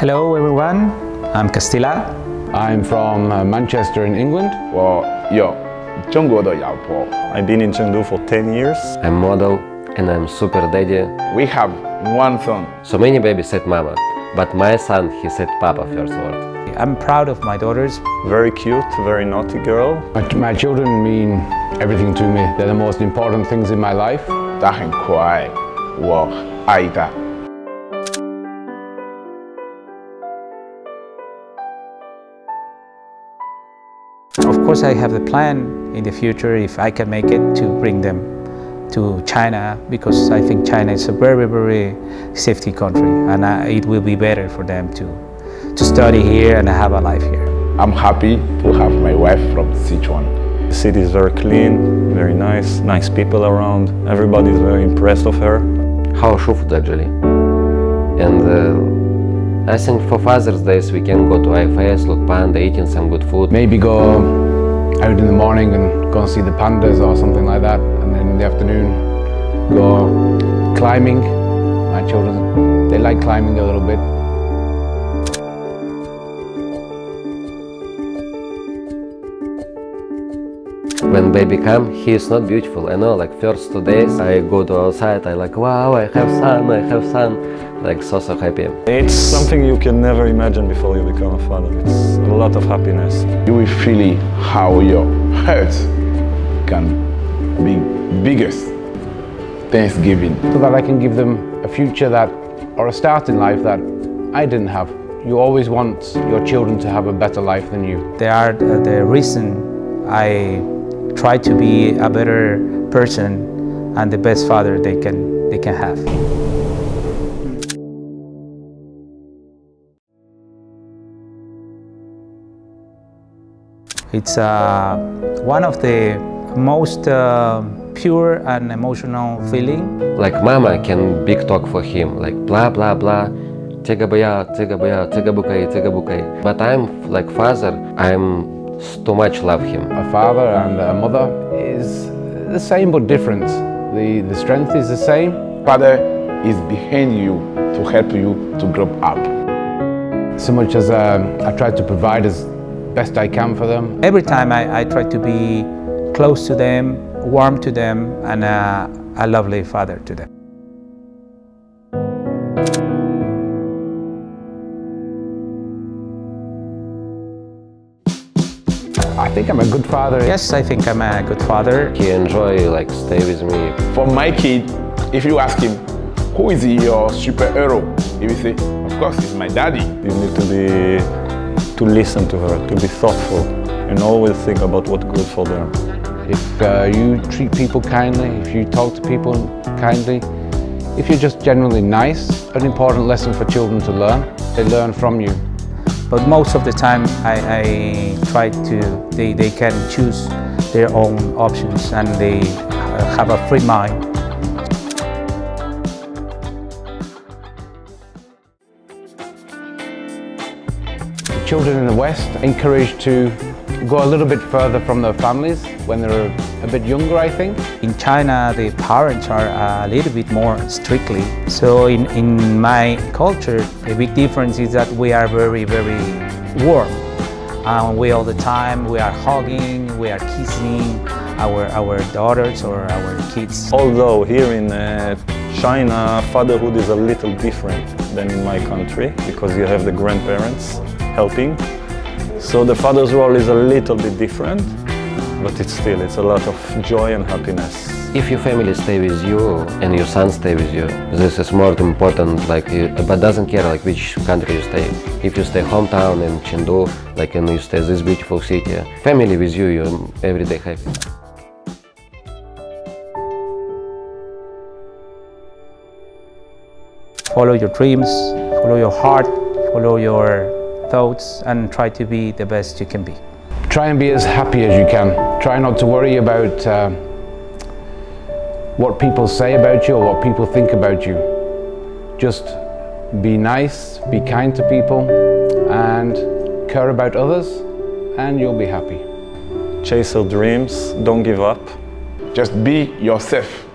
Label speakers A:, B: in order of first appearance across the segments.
A: Hello everyone, I'm Castilla.
B: I'm from uh, Manchester in England.
C: 我有中国的老婆。
D: I've been in Chengdu for 10 years.
E: I'm model and I'm super daddy.
C: We have one son.
E: So many babies said mama, but my son, he said papa first word.
A: I'm proud of my daughters.
D: Very cute, very naughty girl.
B: My, my children mean everything to me. They're the most important things in my life.
C: 她很可爱，我爱她。
A: course, I have the plan in the future if I can make it to bring them to China because I think China is a very, very safety country and I, it will be better for them to, to study here and have a life here.
C: I'm happy to have my wife from Sichuan.
D: The city is very clean, very nice, nice people around. Everybody is very impressed of her.
E: How should actually? And uh, I think for Father's Day we can go to IFS, look panda, eating some good food.
B: Maybe go out in the morning and go and see the pandas or something like that. And then in the afternoon, go climbing. My children, they like climbing a little bit.
E: When baby come, he is not beautiful. I know, like first two days I go to outside, I like, wow, I have son, I have son. Like so, so happy.
D: It's something you can never imagine before you become a father. It's a lot of happiness.
C: You will feel how your hurt can be biggest. Thanksgiving.
B: So that I can give them a future that, or a start in life that I didn't have. You always want your children to have a better life than you.
A: They are the the reason I try to be a better person and the best father they can, they can have. It's uh, one of the most uh, pure and emotional feeling.
E: Like mama can big talk for him, like blah blah blah. Tega baya, tega baya, tega bukai, tega bukai. But I'm like father, I'm s- too much love him.
B: A father and a mother is the same but different. The, the strength is the same.
C: Father is behind you to help you to grow up.
B: So much as um, I try to provide as best I can for them.
A: Every time I, I try to be close to them, warm to them, and uh, a lovely father to them.
B: Think I'm a good father.
A: Yes, I think I'm a good father.
E: He enjoy like stay with me.
C: For my kid, if you ask him, who is your superhero? He will say, of course, it's my daddy.
D: You need to be to listen to her, to be thoughtful, and always think about what's good for them.
B: If uh, you treat people kindly, if you talk to people kindly, if you're just generally nice, an important lesson for children to learn. They learn from you.
A: But most of the time, I, I try to, they, they can choose their own options and they uh, have a free mind.
B: Children in the West encouraged to go a little bit further from their families when they're a bit younger, I think.
A: In China, the parents are a little bit more strictly. So in, in my culture, the big difference is that we are very, very warm. Uh, we all the time, we are hugging, we are kissing our, our daughters or our kids.
D: Although here in uh, China, fatherhood is a little different than in my country because you have the grandparents helping. So the father's role is a little bit different, but it's still, it's a lot of joy and happiness.
E: If your family stay with you and your son stay with you, this is more important. Like, you- but doesn't care like which country you stay. If you stay hometown in Chengdu, like and you stay this beautiful city, family with you, you're every day happy.
A: Follow your dreams, follow your heart, follow your thoughts, and try to be the best you can be.
B: Try and be as happy as you can. Try not to worry about uh, what people say about you or what people think about you. Just be nice, be kind to people, and care about others, and you'll be happy.
D: Chase your dreams, don't give up.
C: Just be yourself.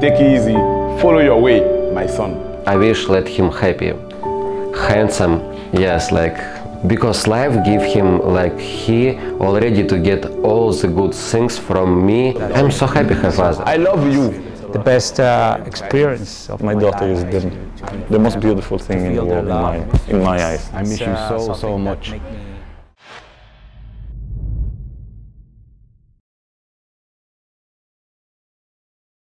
C: Take it easy. Follow your way, my son.
E: I wish let him happy. Handsome. Yes, like because life give him like he already to get all the good things from me. I'm so happy have father.
C: I love you.
A: The best uh, experience of
D: My daughter is
A: life
D: the, the most beautiful thing in the world in my, in my eyes.
B: I miss
A: It's,
B: you
A: uh,
B: so, so much.
A: make me